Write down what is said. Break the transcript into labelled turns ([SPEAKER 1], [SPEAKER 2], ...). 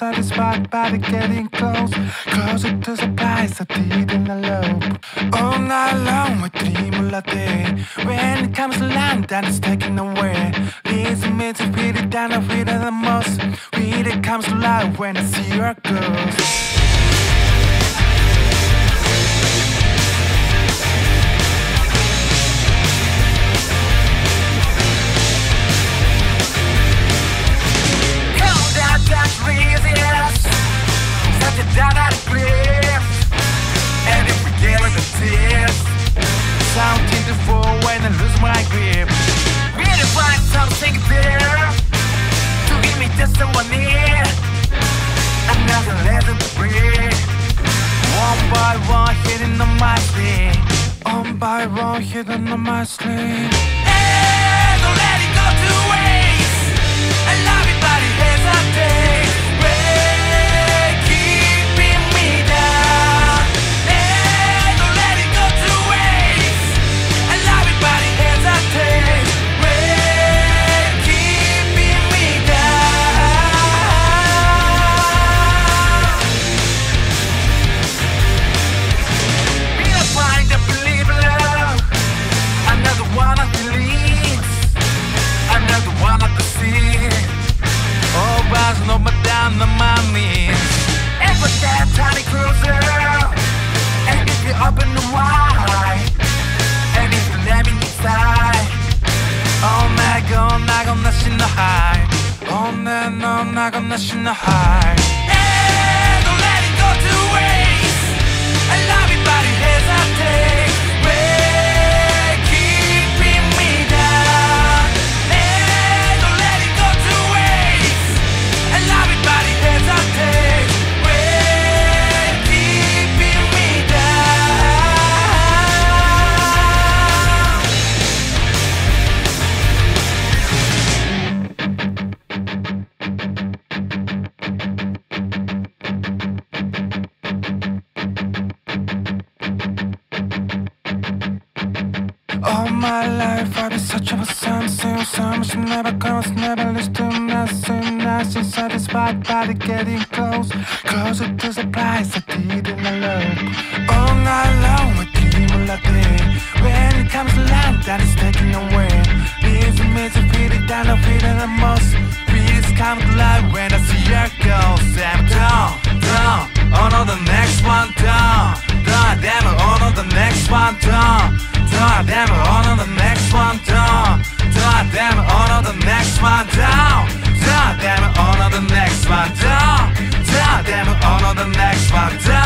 [SPEAKER 1] satisfied by the getting close. Closer to the place I didn't elope All night long we dream a lot When it comes to land then it's taken away Leads me to comes to life when I see your ghost by one hitting on my sleeve no but down the mommy Every step tiny closer And if you open the wide And if you let me inside Oh, 나 gon' 나 gonna see the high Oh, 나 no, 나 gonna see the high My life. I've been searching for something Something never comes, never leads to nothing Nothing satisfied by the getting close. Closer to the place I didn't elope All night long we dream a lot When it comes to land then it's taken away. Leaves me to feel it I feel it the most. Feels come to life when I see your ghost I'm down, down, on the next one down Down, damn it, on the next one down Damn it, on the next one damn on the next one damn on the next one damn on the next one down